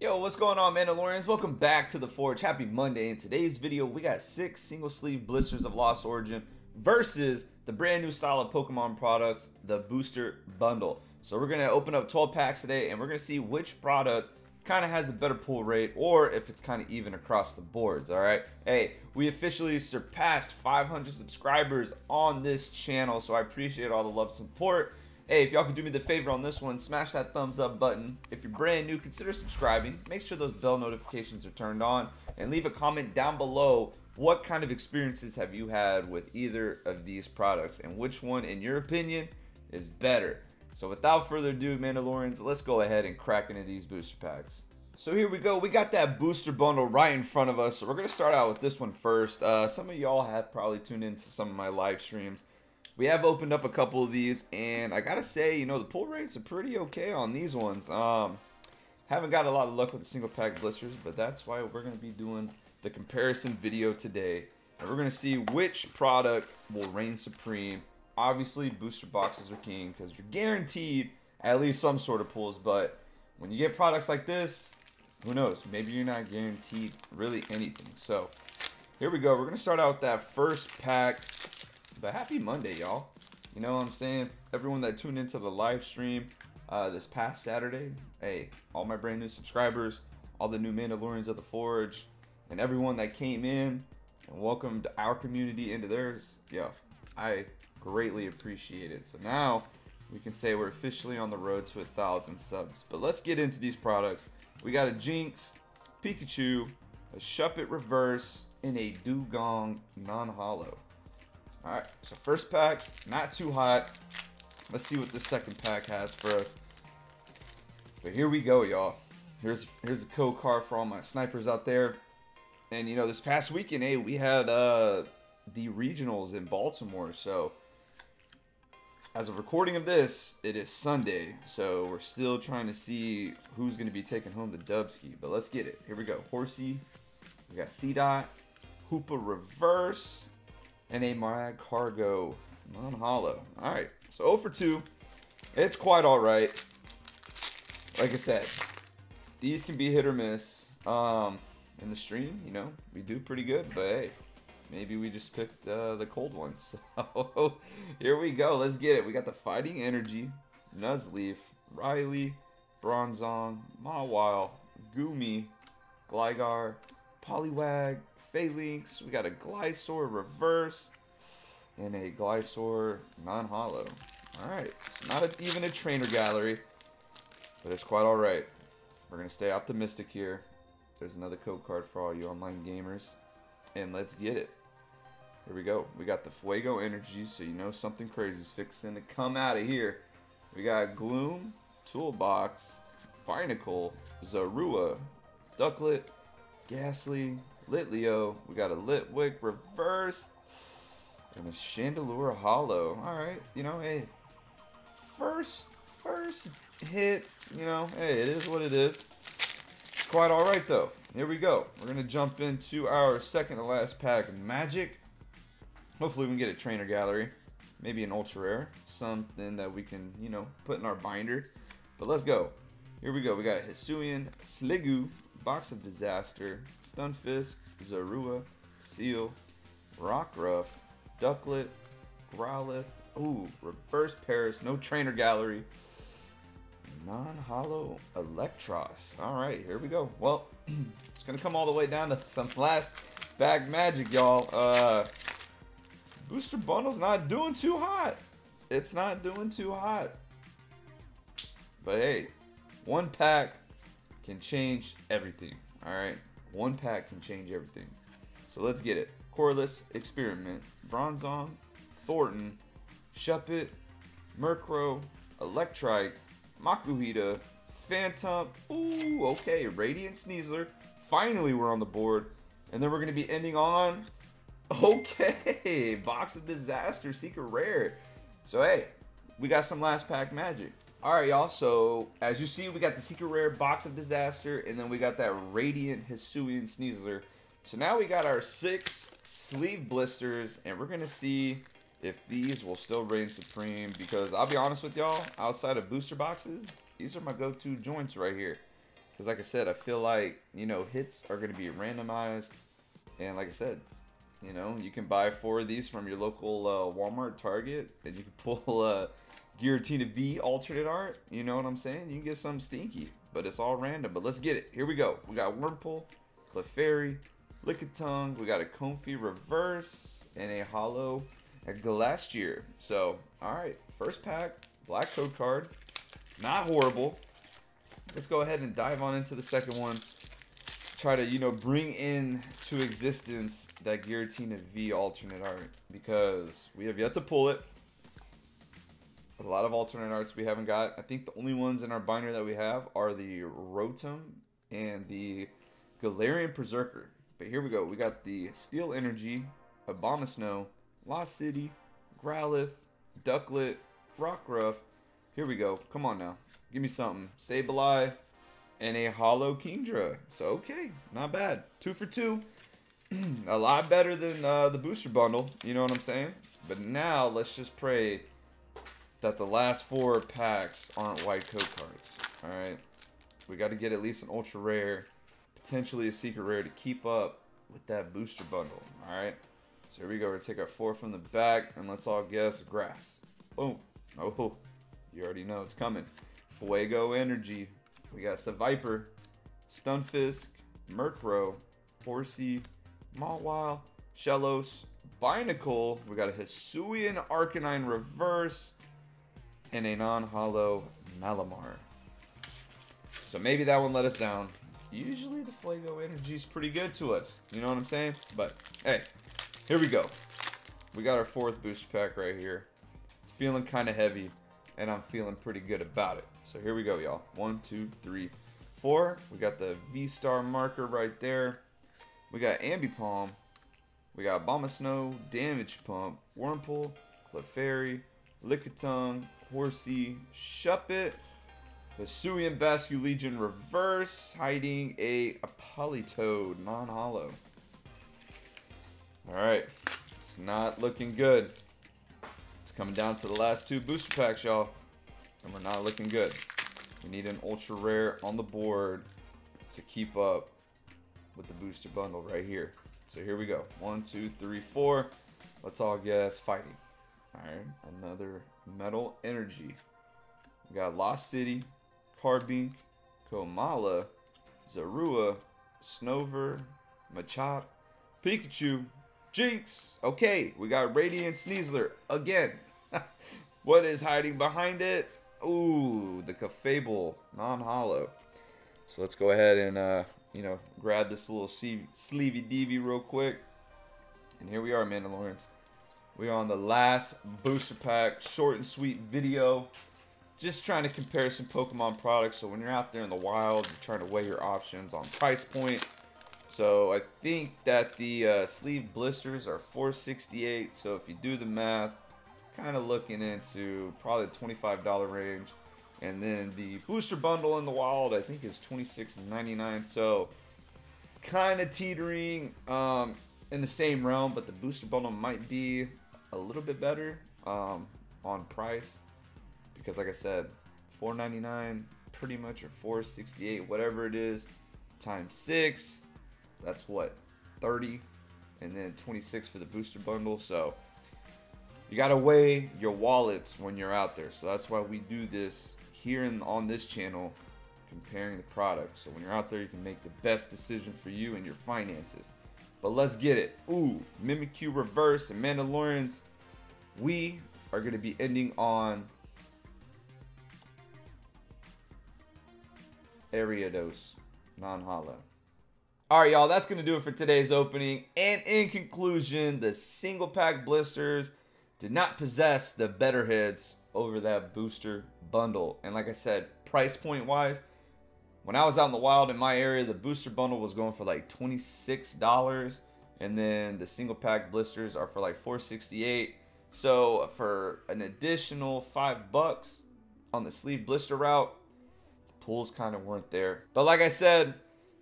Yo, what's going on, Mandalorians? Welcome back to the Forge. Happy Monday. In today's video, we got six single sleeve blisters of Lost Origin versus the brand new style of Pokemon products, the Booster Bundle. So we're going to open up 12 packs today, and we're going to see which product kind of has the better pull rate or if it's kind of even across the boards, all right? Hey, we officially surpassed 500 subscribers on this channel, so I appreciate all the love support. Hey, if y'all could do me the favor on this one, smash that thumbs up button. If you're brand new, consider subscribing. Make sure those bell notifications are turned on. And leave a comment down below. What kind of experiences have you had with either of these products? And which one, in your opinion, is better? So without further ado, Mandalorians, let's go ahead and crack into these booster packs. So here we go. We got that booster bundle right in front of us. So we're going to start out with this one first. Uh, some of y'all have probably tuned into some of my live streams we have opened up a couple of these, and I gotta say, you know, the pull rates are pretty okay on these ones. Um, haven't got a lot of luck with the single pack blisters, but that's why we're gonna be doing the comparison video today. And we're gonna see which product will reign supreme. Obviously, booster boxes are king because you're guaranteed at least some sort of pulls, but when you get products like this, who knows? Maybe you're not guaranteed really anything. So here we go. We're gonna start out with that first pack but happy Monday, y'all. You know what I'm saying? Everyone that tuned into the live stream uh, this past Saturday, hey, all my brand new subscribers, all the new Mandalorians of the Forge, and everyone that came in and welcomed our community into theirs, yo, I greatly appreciate it. So now we can say we're officially on the road to a thousand subs. But let's get into these products. We got a Jynx, Pikachu, a Shuppet Reverse, and a Dewgong non-hollow. Alright, so first pack, not too hot. Let's see what the second pack has for us. But here we go, y'all. Here's here's a code card for all my snipers out there. And you know, this past weekend, hey, we had uh, the regionals in Baltimore. So as of recording of this, it is Sunday. So we're still trying to see who's going to be taking home the Dubsky. But let's get it. Here we go. Horsea. We got C-Dot. Hoopa Reverse and a Magcargo non-hollow. All right, so 0 for 2. It's quite all right. Like I said, these can be hit or miss. Um, in the stream, you know, we do pretty good, but hey, maybe we just picked uh, the cold ones. So here we go. Let's get it. We got the Fighting Energy, Nuzleaf, Riley, Bronzong, Mawile, Goomy, Gligar, Poliwag, Falinks. We got a Gliscor reverse and a Gliscor non-hollow. Alright, so not a, even a trainer gallery, but it's quite alright. We're going to stay optimistic here. There's another code card for all you online gamers. And let's get it. Here we go. We got the Fuego Energy, so you know something crazy is fixing to come out of here. We got Gloom, Toolbox, Binacle, Zorua, Ducklett, Gastly, Litleo. We got a Litwick reverse. And a Chandelure Hollow. Alright, you know, hey. First, first hit, you know, hey, it is what it is. Quite alright, though. Here we go. We're going to jump into our second to last pack of Magic. Hopefully we can get a Trainer Gallery. Maybe an Ultra Rare. Something that we can, you know, put in our binder. But let's go. Here we go. We got Hisuian, Sliggoo, Box of Disaster, Stunfisk, Zorua, Seal, Rockruff, Ducklett, Growlithe, ooh, Reverse Paris, no Trainer Gallery, Non-Hollow Eelektross. Alright, here we go. Well, it's going to come all the way down to some last bag magic, y'all. Uh, booster Bundle's not doing too hot. It's not doing too hot. But hey, one pack can change everything. All right, one pack can change everything. So let's get it. Colress, Experiment, Bronzong, Thorton, Shuppet, Murkrow, Electrike, Makuhita, Phantom. Ooh, okay, Radiant Sneasler. Finally, we're on the board. And then we're going to be ending on, okay, Box of Disaster, Secret Rare. So, hey, we got some last pack magic. Alright, y'all, so as you see, we got the Secret Rare Box of Disaster, and then we got that Radiant Hisuian Sneasler. So now we got our six sleeve blisters, and we're going to see if these will still reign supreme, because I'll be honest with y'all, outside of booster boxes, these are my go-to joints right here. Because like I said, I feel like, you know, hits are going to be randomized. And like I said, you know, you can buy four of these from your local uh, Walmart, Target, and you can pull uh, Giratina V alternate art. You know what I'm saying? You can get some stinky, but it's all random. But let's get it. Here we go. We got Wurmple, Clefairy, Lickitung. We got a Comfey reverse and a hollow at Glastrier. So, all right, first pack, black code card. Not horrible. Let's go ahead and dive on into the second one try to, you know, bring in to existence that Giratina V alternate art because we have yet to pull it. A lot of alternate arts we haven't got. I think the only ones in our binder that we have are the Rotom and the Galarian Perrserker. But here we go. We got the Steel Energy, Abomasnow, Lost City, Growlithe, Ducklett, Rockruff. Here we go. Come on now. Give me something. Sableye, and a hollow Kingdra. So, okay, not bad. Two for two. a lot better than uh, the booster bundle, you know what I'm saying? But now, let's just pray that the last four packs aren't white code cards. Alright? We got to get at least an ultra rare, potentially a secret rare to keep up with that booster bundle. Alright? So here we go. We're to take our four from the back, and let's all guess grass. Boom. Oh, you already know it's coming. Fuego Energy. We got Seviper, Stunfisk, Murkrow, Horsea, Mawile, Shellos, Binacle. We got a Hisuian Arcanine Reverse, and a non-hollow Malamar. So maybe that one let us down. Usually the Fuego Energy is pretty good to us. You know what I'm saying? But, hey, here we go. We got our fourth booster pack right here. It's feeling kind of heavy and I'm feeling pretty good about it. So here we go, y'all. One, two, three, four. We got the V-Star marker right there. We got Ambipom. We got Abomasnow, Damage Pump, Wurmple, Clefairy, Lickitung, Horsea, Shuppet, Hisuian Basculegion Reverse, hiding a, a Politoed, non-hollow. Alright, it's not looking good. It's coming down to the last two booster packs, y'all. And we're not looking good. We need an ultra rare on the board to keep up with the booster bundle right here. So here we go. One, two, three, four. Let's all guess fighting. Alright, another metal energy. We got Lost City, Carbink, Komala, Zorua, Snover, Machop, Pikachu, Jynx. Okay, we got Radiant Sneasler again. what is hiding behind it? Ooh, the Cafable, non-hollow. So let's go ahead and, uh, you know, grab this little sleevey deevy real quick. And here we are, Mandalorians. We are on the last booster pack, short and sweet video. Just trying to compare some Pokemon products. So when you're out there in the wild, you're trying to weigh your options on price point so I think that the uh, sleeve blisters are 468. So if you do the math, kind of looking into probably the $25 range. And then the booster bundle in the wild, I think is $26.99. So kind of teetering um, in the same realm, but the booster bundle might be a little bit better um, on price. Because, like I said, $4.99 pretty much or $4.68, whatever it is, times six that's what 30 and then 26 for the booster bundle so you got to weigh your wallets when you're out there. So that's why we do this here in, on this channel comparing the products so when you're out there you can make the best decision for you and your finances but let's get it ooh mimikyu reverse and mandalorians we are going to be ending on Ariados non-hollow all right, y'all, that's going to do it for today's opening. And in conclusion, the single pack blisters did not possess the better heads over that booster bundle. And like I said, price point wise, when I was out in the wild in my area, the booster bundle was going for like $26. And then the single pack blisters are for like 468 So for an additional five bucks on the sleeve blister route, the pulls kind of weren't there. But like I said,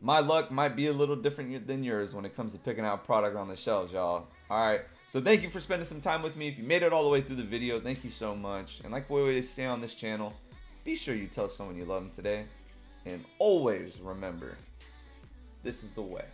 my luck might be a little different than yours when it comes to picking out product on the shelves, y'all. All right. So thank you for spending some time with me. If you made it all the way through the video, thank you so much. And like we always say on this channel, be sure you tell someone you love them today. And always remember, this is the way.